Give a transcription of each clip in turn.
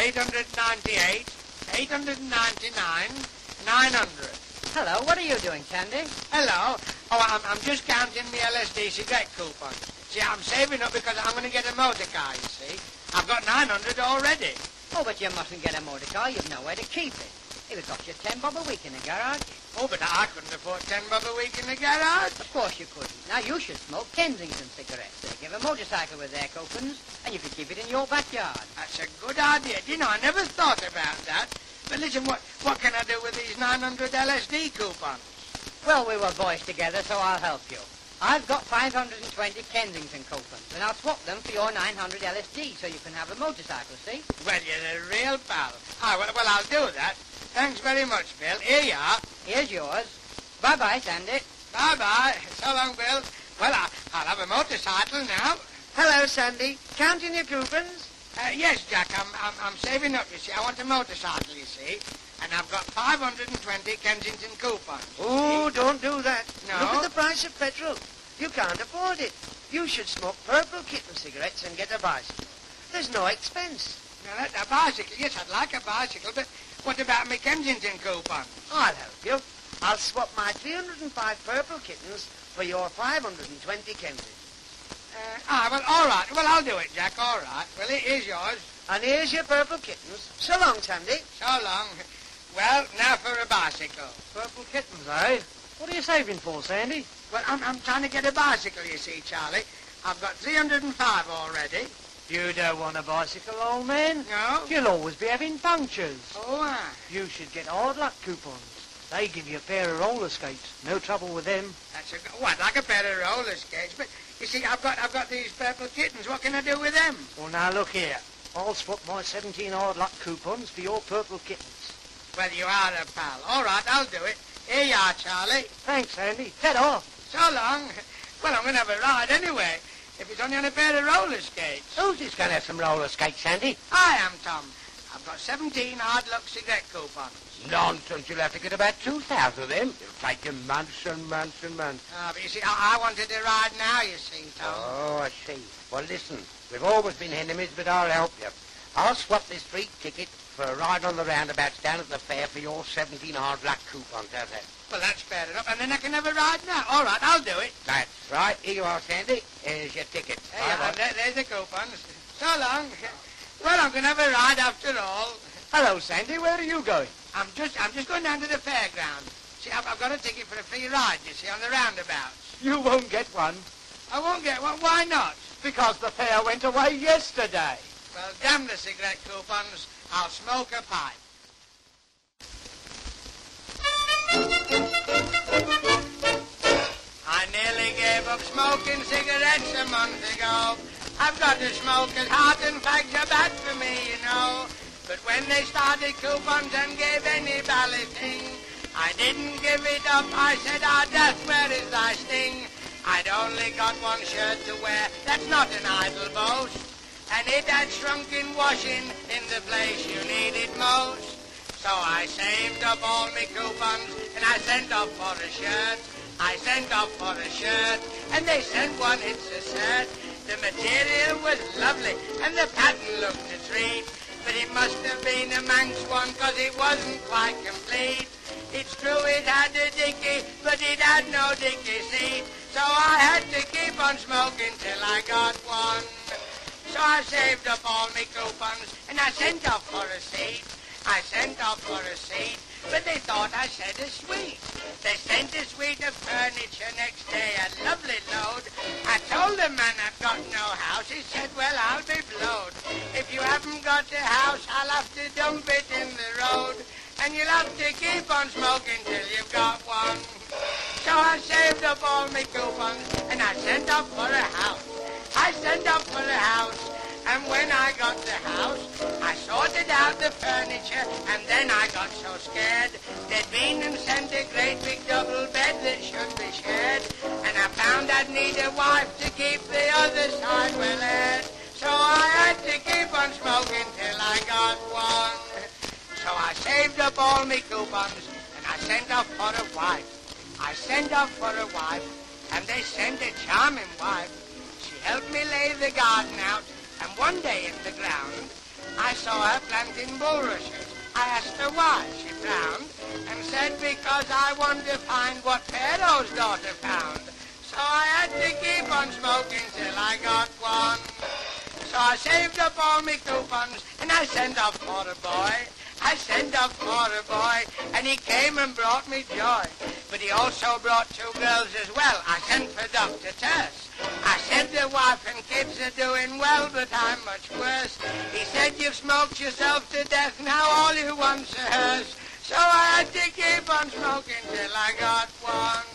898, 899, 900. Hello, what are you doing, Sandy? Hello. Oh, I'm, I'm just counting the LSD cigarette coupons. See, I'm saving up because I'm going to get a motor car, you see. I've got 900 already. Oh, but you mustn't get a motor car. You've nowhere to keep it. It would cost you ten bob a week in the garage. Oh, but I couldn't afford 10 bob a week in the garage. Of course you couldn't. Now you should smoke Kensington cigarettes. They give a motorcycle with their coupons, and you could keep it in your backyard. That's a good idea. Do you know, I never thought about that. But listen, what, what can I do with these 900 LSD coupons? Well, we were boys together, so I'll help you. I've got 520 Kensington coupons, and I'll swap them for your 900 LSD so you can have a motorcycle, see? Well, you're a real pal. Ah, well, well, I'll do that. Thanks very much, Bill. Here you are. Here's yours. Bye-bye, Sandy. Bye-bye. So long, Bill. Well, I, I'll have a motorcycle now. Hello, Sandy. Counting your coupons? Uh, yes, Jack, I'm, I'm, I'm saving up, you see. I want a motorcycle, you see. And I've got 520 Kensington coupons. Oh, don't do that. No? Look at the price of petrol. You can't afford it. You should smoke purple kitten cigarettes and get a bicycle. There's no expense. Now, that, a bicycle, yes, I'd like a bicycle, but what about my Kensington coupons? I'll help you. I'll swap my 305 purple kittens for your 520 Kensington. Uh, ah, well, all right. Well, I'll do it, Jack, all right. Well, it is yours. And here's your purple kittens. So long, Sandy. So long. Well, now for a bicycle. Purple kittens, eh? What are you saving for, Sandy? Well, I'm, I'm trying to get a bicycle, you see, Charlie. I've got 305 already. You don't want a bicycle, old man. No? You'll always be having punctures. Oh, aye. You should get hard luck coupons. They give you a pair of roller skates. No trouble with them. That's a what, like a pair of roller skates. But you see, I've got I've got these purple kittens. What can I do with them? Well, now look here. I'll swap my 17 hard luck coupons for your purple kittens. Well, you are a pal. All right, I'll do it. Here you are, Charlie. Thanks, Sandy. Head off. So long. Well, I'm going to have a ride anyway. If it's only on a pair of roller skates. Who's going to have some roller skates, Sandy? I am, Tom. I've got 17 hard luck cigarette coupons. Nonsense. You'll have to get about 2,000 of them. It'll take you months and months and months. Ah, but you see, I, I wanted to ride now, you see, Tom. Oh, I see. Well, listen. We've always been enemies, but I'll help you. I'll swap this free ticket for a ride on the roundabouts down at the fair for your 17 hard luck coupons. How's that? Well, that's fair enough. And then I can have a ride now. All right, I'll do it. That's right. Here you are, Sandy. Here's your ticket. There you are. There, there's the coupons. So long. Well, I'm going to have a ride after all. Hello, Sandy. Where are you going? I'm just, I'm just going down to the fairground. See, I've, I've got a ticket for a free ride, you see, on the roundabouts. You won't get one I won't get one. Why not? because the fair went away yesterday. Well, damn the cigarette coupons. I'll smoke a pipe. I nearly gave up smoking cigarettes a month ago. I've got to smoke as hard and fags are bad for me, you know. But when they started coupons and gave any bally thing, I didn't give it up. I said, ah, death, where is thy sting? I'd only got one shirt to wear. That's not an idle boast. And it had shrunk in washing in the place you needed most. So I saved up all my coupons and I sent off for a shirt. I sent off for a shirt and they sent one, it's a shirt. The material was lovely and the pattern looked a treat. But it must have been a Manx one cause it wasn't quite complete. It's true it had a dicky, but it had no dicky seat. So I had to keep on smoking till I got one. So I saved up all my coupons and I sent off for a seat. I sent off for a seat, but they thought I said a suite. They sent a suite of furniture next day, a lovely load. I told the man I've got no house. He said, well, I'll be blowed. If you haven't got a house, I'll have to dump it in the road. And you'll have to keep on smoking till you've got one. So I saved up all my coupons and I sent up for a house. I sent up for a house. And when I got the house, I sorted out the furniture, and then I got so scared. They'd been and sent a great big double bed that should be shared, and I found I'd need a wife to keep the other side well aired. So I had to keep on smoking till I got one. So I saved up all my coupons, and I sent off for a wife. I sent off for a wife, and they sent a charming wife. She helped me lay the garden out, one day in the ground, I saw her planting bulrushes. I asked her why. She frowned and said because I wanted to find what Pharaoh's daughter found. So I had to keep on smoking till I got one. So I saved up all me coupons and I sent off for a boy. I sent off for a boy and he came and brought me joy. But he also brought two girls as well. And kids are doing well, but I'm much worse. He said you've smoked yourself to death, now all you want's a hearse. So I had to keep on smoking till I got one.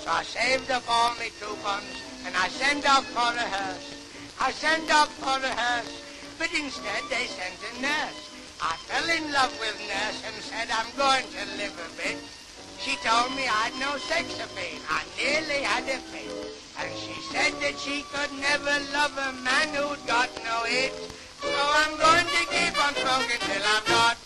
So I saved up all me coupons and I sent off for a hearse. I sent off for a hearse, but instead they sent a nurse. I fell in love with nurse and said I'm going to live a bit. She told me I'd no sex appeal. I nearly had a fit. And she said that she could never love a man who'd got no it. So I'm going to keep on smoking till I've got